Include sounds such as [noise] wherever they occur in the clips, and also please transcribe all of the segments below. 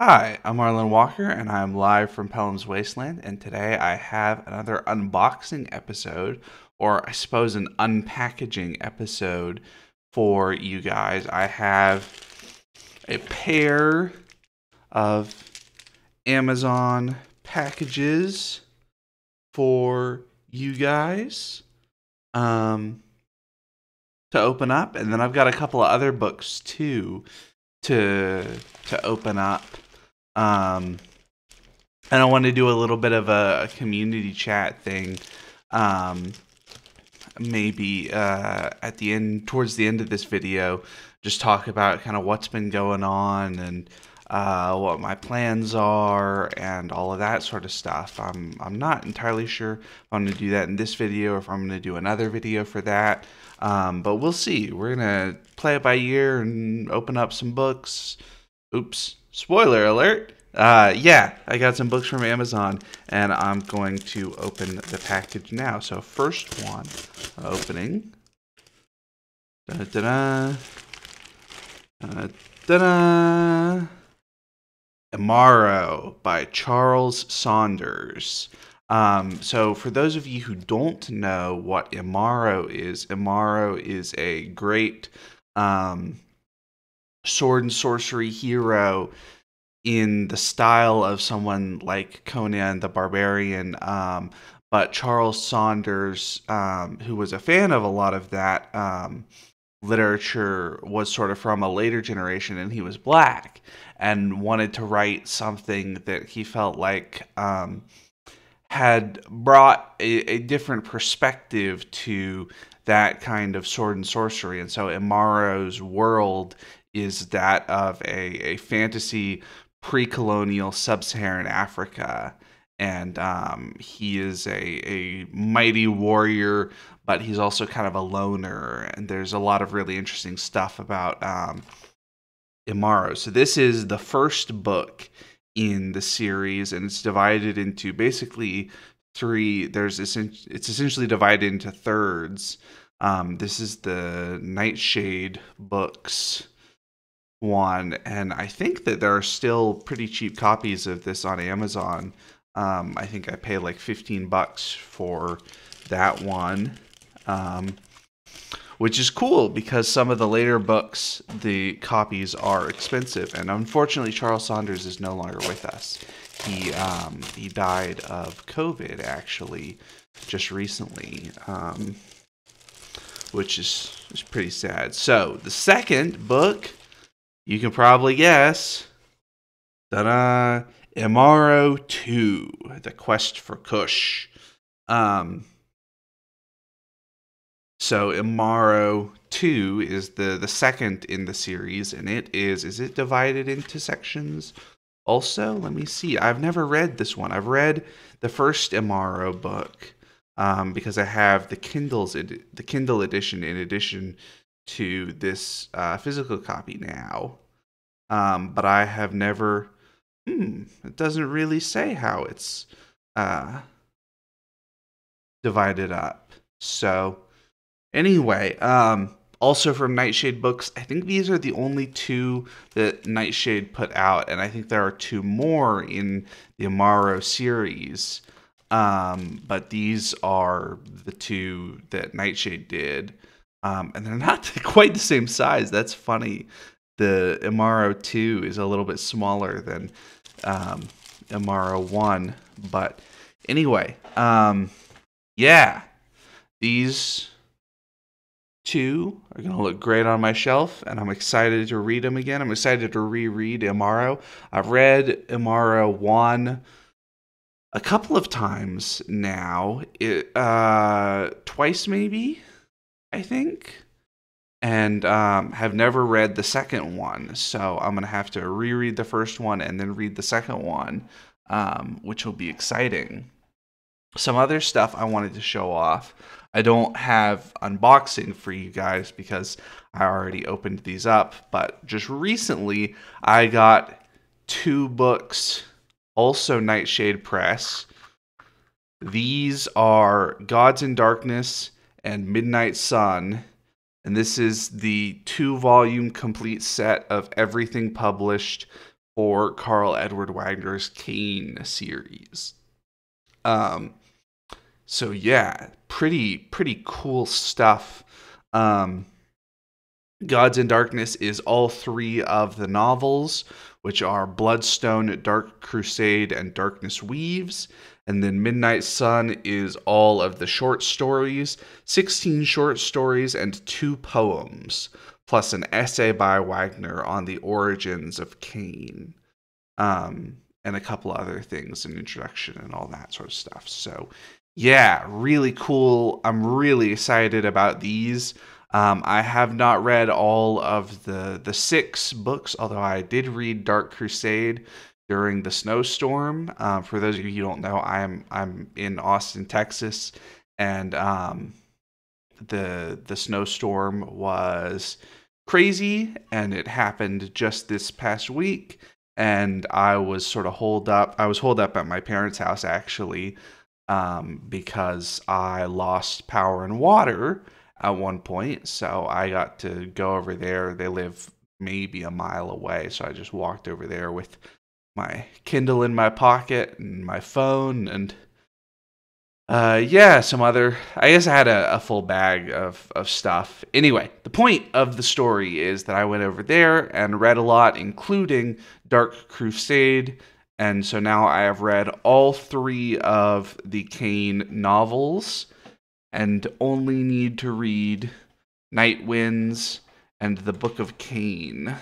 Hi, I'm Marlon Walker, and I'm live from Pellam's Wasteland. And today I have another unboxing episode, or I suppose an unpackaging episode for you guys. I have a pair of Amazon packages for you guys um, to open up, and then I've got a couple of other books too to to open up. Um, and I want to do a little bit of a, community chat thing. Um, maybe uh, at the end, towards the end of this video, just talk about kind of what's been going on and uh, what my plans are and all of that sort of stuff. I'm I'm not entirely sure if I'm going to do that in this video or if I'm going to do another video for that. Um, but we'll see. We're gonna play it by ear and open up some books. Oops, spoiler alert. Uh, yeah, I got some books from Amazon, and I'm going to open the package now. So first one, opening. Da da da. Da da. Imaro by Charles Saunders. Um, so, for those of you who don't know what Imaro is, Imaro is a great um, sword and sorcery hero in the style of someone like Conan the Barbarian. Um, but Charles Saunders, um, who was a fan of a lot of that um, literature, was sort of from a later generation and he was black and wanted to write something that he felt like um, had brought a, a, different perspective to that kind of sword and sorcery. And so Imaro's world is that of a, a fantasy pre colonial sub Saharan Africa. And um, he is a, a mighty warrior, but he's also kind of a loner. And there's a lot of really interesting stuff about um, Imaro. So, this is the first book in the series, and it's divided into basically three. There's it's essentially divided into thirds. Um, this is the Nightshade books one, and I think that there are still pretty cheap copies of this on Amazon. Um, I think I pay like 15 bucks for that one. Um, which is cool because some of the later books, the copies are expensive. And unfortunately, Charles Saunders is no longer with us. He um, he died of COVID actually just recently, um, which is is pretty sad. So the second book, you can probably guess, ta-da, Imaro Two: The Quest for Kush. Um, so Imaro 2 is the the second in the series and it is is it divided into sections also? Let me see. I've never read this one. I've read the first Imaro book um, because I have the Kindle's ed- the Kindle edition in addition to this uh, physical copy now. Um, but I have never hmm, it doesn't really say how it's uh, divided up. So Anyway, um, also from Nightshade Books, I think these are the only two that Nightshade put out, and I think there are two more in the Imaro series. Um, but these are the two that Nightshade did. Um, and they're not [laughs] quite the same size. That's funny. The Imaro 2 is a little bit smaller than um, Imaro 1. But anyway, um, yeah, these two are going to look great on my shelf, and I'm excited to read them again. I'm excited to reread Imaro. I've read Imaro 1 a couple of times now, it, uh, twice maybe, I think, and um, have never read the second one. So I'm going to have to reread the first one and then read the second one, um, which will be exciting. Some other stuff I wanted to show off. I don't have unboxing for you guys because I already opened these up, but just recently I got two books, also Nightshade Press. These are Gods in Darkness and Midnight Sun, and this is the two volume complete set of everything published for Karl Edward Wagner's Kane series. Um, so yeah, pretty pretty cool stuff. Um, Gods and Darkness is all three of the novels, which are Bloodstone, Dark Crusade, and Darkness Weaves. And then Midnight Sun is all of the short stories 16 short stories and two poems, plus an essay by Wagner on the origins of Kane. Um, and a couple other things, an introduction and all that sort of stuff. So, yeah, really cool. I'm really excited about these. Um, I have not read all of the the six books, although I did read Dark Crusade during the snowstorm. Um, for those of you who don't know, I'm I'm in Austin, Texas, and um, the the snowstorm was crazy, and it happened just this past week. And I was sort of holed up. I was holed up at my parents' house actually, um, because I lost power and water at one point. So I got to go over there. They live maybe a mile away. So I just walked over there with my Kindle in my pocket and my phone and uh, yeah, some other. I guess I had a, a, full bag of, of stuff. Anyway, the point of the story is that I went over there and read a lot, including Dark Crusade. And so now I have read all three of the Kane novels and only need to read Night Winds and the Book of Kane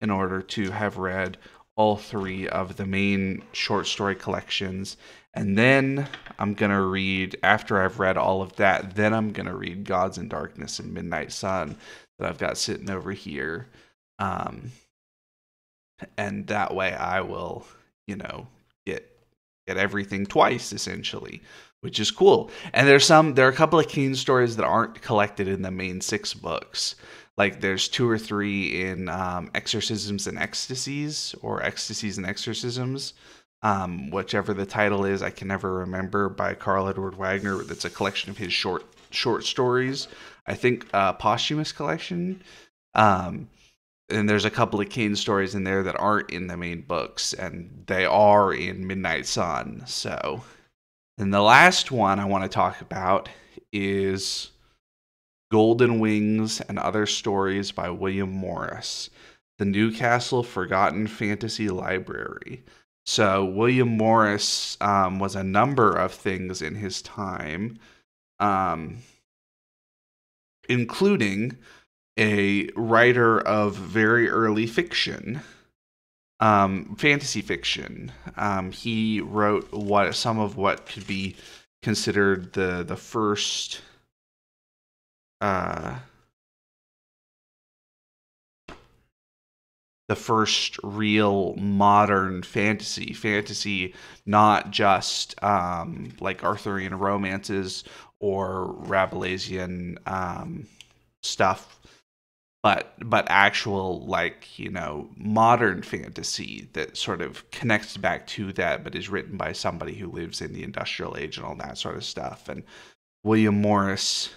in order to have read all three of the main short story collections. And then I'm going to read, after I've read all of that, then I'm going to read Gods and Darkness and Midnight Sun that I've got sitting over here. Um, and that way I will, you know, get get everything twice essentially which is cool. And there's some there are a couple of Kane stories that aren't collected in the main six books. Like there's two or three in um, Exorcisms and Ecstasies or Ecstasies and Exorcisms. Um, whichever the title is, I can never remember by Karl Edward Wagner. That's a collection of his short short stories. I think uh, posthumous collection. Um, and there's a couple of Kane stories in there that aren't in the main books, and they are in Midnight Sun. So and the last one I want to talk about is Golden Wings and Other Stories by William Morris, the Newcastle Forgotten Fantasy Library. So, William Morris um, was a number of things in his time, um, including a writer of very early fiction um, fantasy fiction. Um, he wrote what some of what could be considered the the first uh, the first real modern fantasy fantasy not just um, like arthurian romances or rabelaisian um, stuff but but actual like you know modern fantasy that sort of connects back to that but is written by somebody who lives in the industrial age and all that sort of stuff. And william morris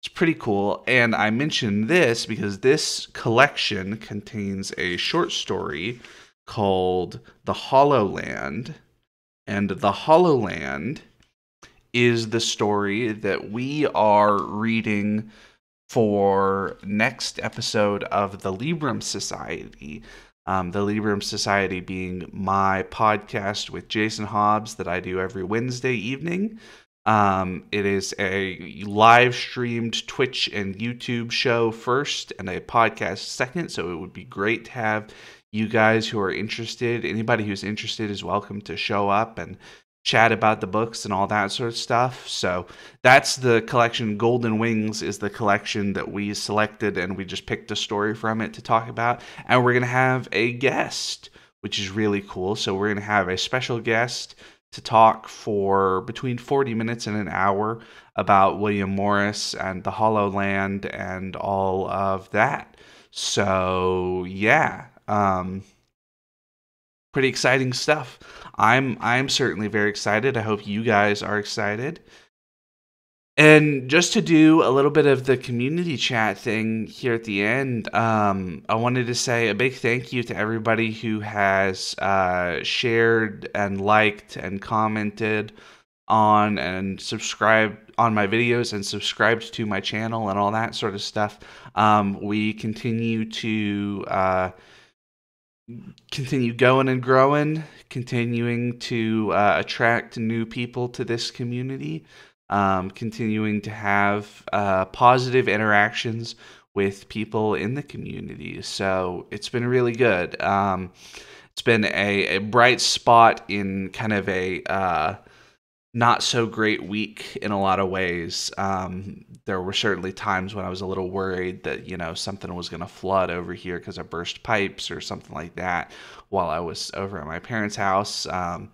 it's pretty cool. And i mention this because this collection contains a short story called the hollow land and the hollow land is the story that we are reading for next episode of the Libram Society. Um, the Libram Society being my podcast with Jason Hobbs that I do every Wednesday evening. Um, it is a live streamed Twitch and YouTube show first and a podcast second. So it would be great to have you guys who are interested. Anybody who's interested is welcome to show up and chat about the books and all that sort of stuff. So that's the collection. Golden Wings is the collection that we selected, and we just picked a story from it to talk about. And we're going to have a guest, which is really cool. So we're going to have a special guest to talk for between 40 minutes and an hour about William Morris and the Hollow Land and all of that. So, yeah. Um, pretty exciting stuff. I'm I'm certainly very excited. I hope you guys are excited. And just to do a little bit of the community chat thing here at the end, um, I wanted to say a big thank you to everybody who has uh, shared and liked and commented on and subscribed on my videos and subscribed to my channel and all that sort of stuff. Um, we continue to uh, continue going and growing, continuing to uh, attract new people to this community um, continuing to have uh, positive interactions with people in the community. So it's been really good. Um, it's been a, a, bright spot in kind of a uh, not so great week in a lot of ways. Um, there were certainly times when I was a little worried that you know something was going to flood over here because I burst pipes or something like that while I was over at my parents' house. Um,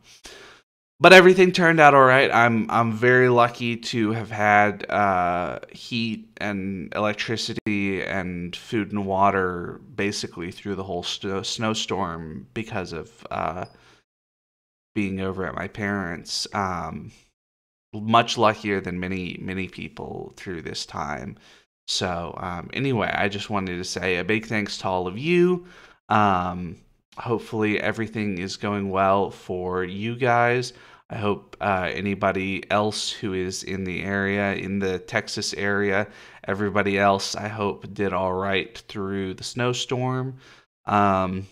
but everything turned out all right. I'm I'm very lucky to have had uh, heat and electricity and food and water basically through the whole st- snowstorm because of uh, being over at my parents. Um, much luckier than many many people through this time. So um, anyway, I just wanted to say a big thanks to all of you. Um, hopefully everything is going well for you guys. I hope uh, anybody else who is in the area, in the Texas area, everybody else, I hope did all right through the snowstorm. Um,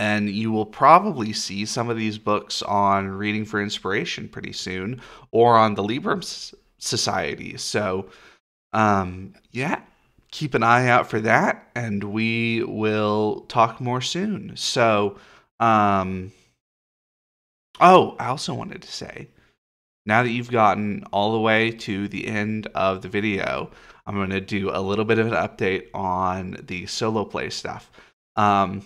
and you will probably see some of these books on Reading for Inspiration pretty soon or on the Libram Society. So, um, yeah, keep an eye out for that, and we will talk more soon. So, um, Oh, I also wanted to say, now that you've gotten all the way to the end of the video, I'm going to do a little bit of an update on the solo play stuff. Um,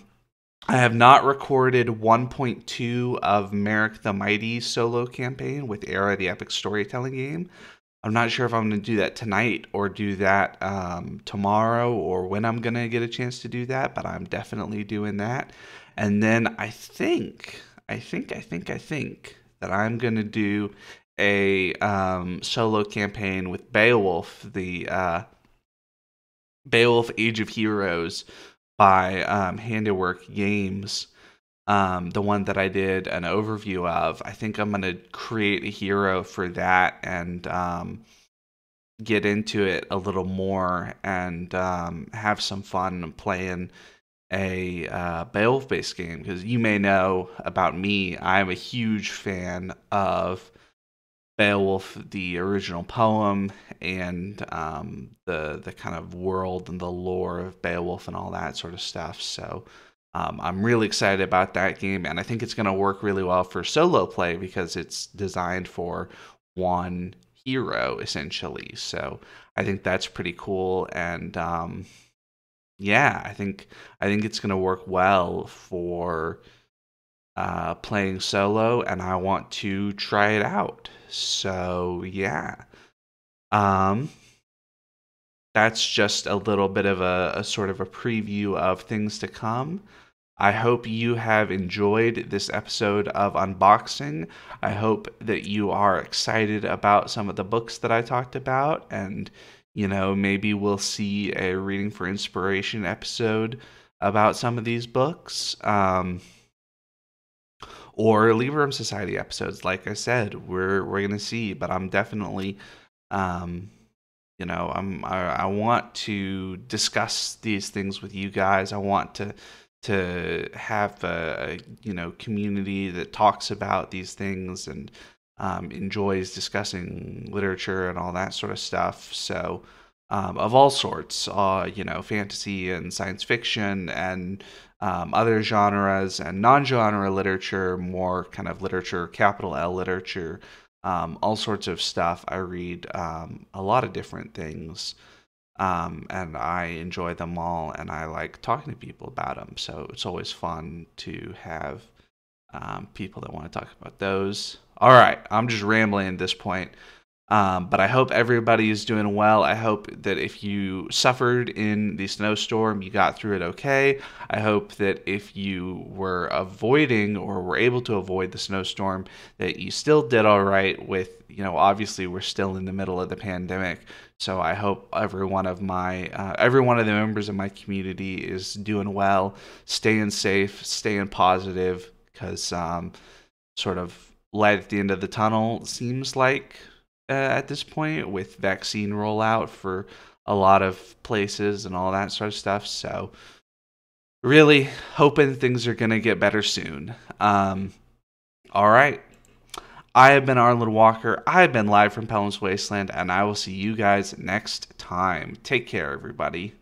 I have not recorded 1.2 of Merrick the Mighty solo campaign with Era, the epic storytelling game. I'm not sure if I'm going to do that tonight or do that um, tomorrow or when I'm going to get a chance to do that, but I'm definitely doing that. And then I think I think, I think, I think that I'm going to do a um, solo campaign with Beowulf, the uh, Beowulf Age of Heroes by um, Handiwork Games. Um, the one that I did an overview of. I think I'm going to create a hero for that and um, get into it a little more and um, have some fun playing a uh, Beowulf based game because you may know about me, I'm a huge fan of Beowulf, the original poem, and um, the the kind of world and the lore of Beowulf and all that sort of stuff. So um, I'm really excited about that game, and I think it's going to work really well for solo play because it's designed for one hero essentially. So I think that's pretty cool, and um, yeah, I think I think it's going to work well for uh, playing solo, and I want to try it out. So yeah, um, that's just a little bit of a, a sort of a preview of things to come. I hope you have enjoyed this episode of unboxing. I hope that you are excited about some of the books that I talked about and you know, maybe we'll see a reading for inspiration episode about some of these books. Um, or Libram Society episodes. Like I said, we're we're gonna see, but I'm definitely, um, you know, I'm I, I want to discuss these things with you guys. I want to to have a you know community that talks about these things and um, enjoys discussing literature and all that sort of stuff. So, um, of all sorts, uh, you know, fantasy and science fiction and um, other genres and non-genre literature, more kind of literature, capital L literature, um, all sorts of stuff. I read um, a lot of different things. Um, and I enjoy them all, and I like talking to people about them. So it's always fun to have um, people that want to talk about those. All right, I'm just rambling at this point. Um, but I hope everybody is doing well. I hope that if you suffered in the snowstorm, you got through it okay. I hope that if you were avoiding or were able to avoid the snowstorm, that you still did all right with, you know, obviously we're still in the middle of the pandemic. So I hope every one of my, uh, every one of the members of my community is doing well, staying safe, staying positive, because um, sort of light at the end of the tunnel seems like uh, at this point with vaccine rollout for a lot of places and all that sort of stuff. So, really hoping things are going to get better soon. Um, all right. I have been Arlen Walker. I have been live from Pellam's Wasteland, and I will see you guys next time. Take care, everybody.